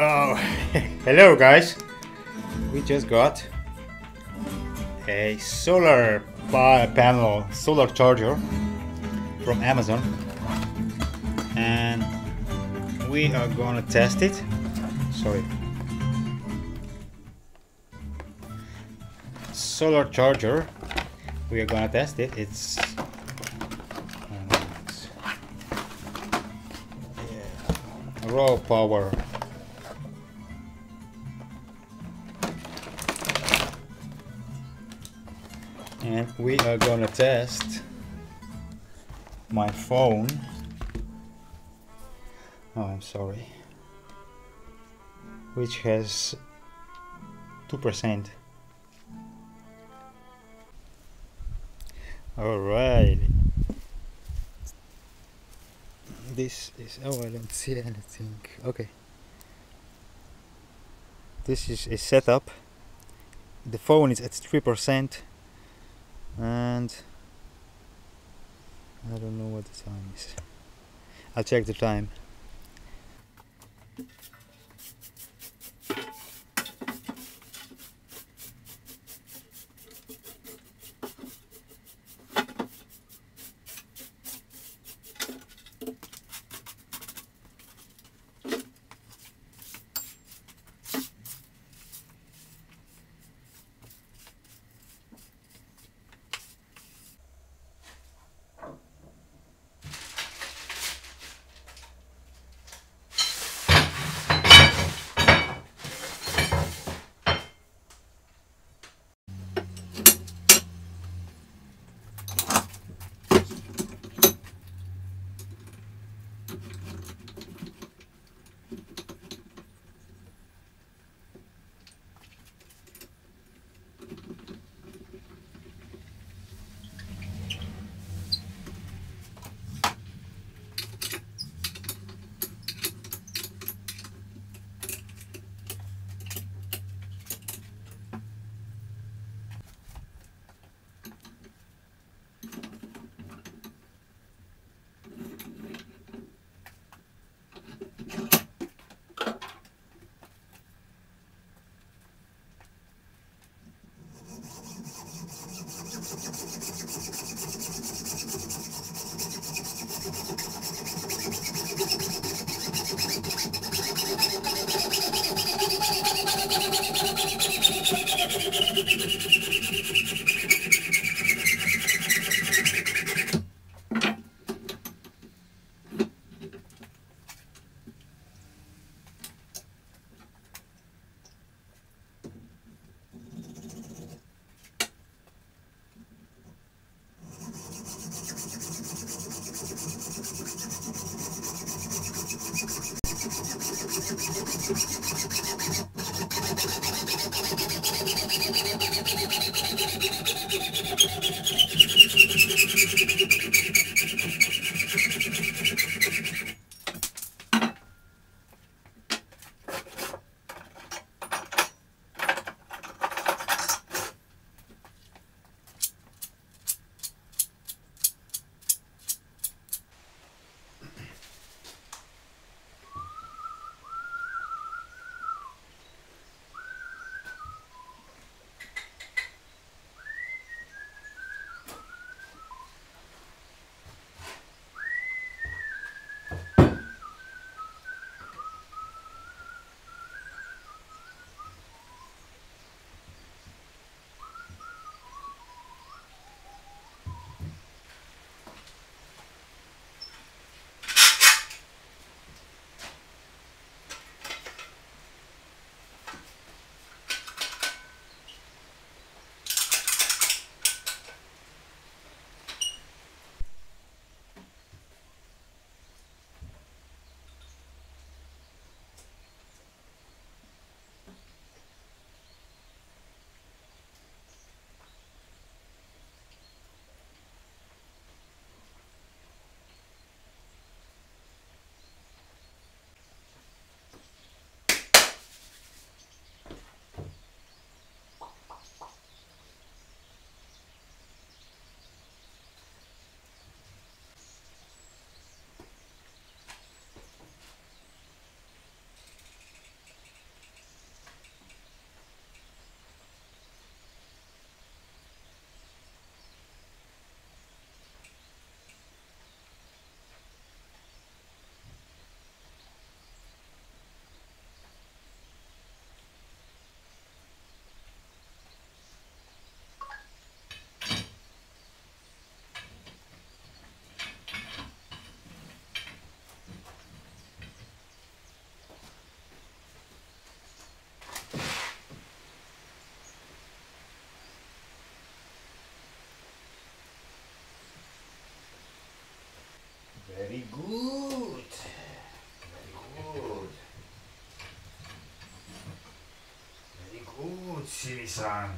Oh, hello guys, we just got a solar panel, solar charger from Amazon and we are gonna test it. Sorry. Solar charger, we are gonna test it. It's, um, yeah, RAVPower and we are gonna test my phone. Oh I'm sorry. Which has 2% all right. This is oh I don't see anything. Okay. This is a setup. The phone is at 3% and I don't know what the time is. I'll check the time. Utsi-san.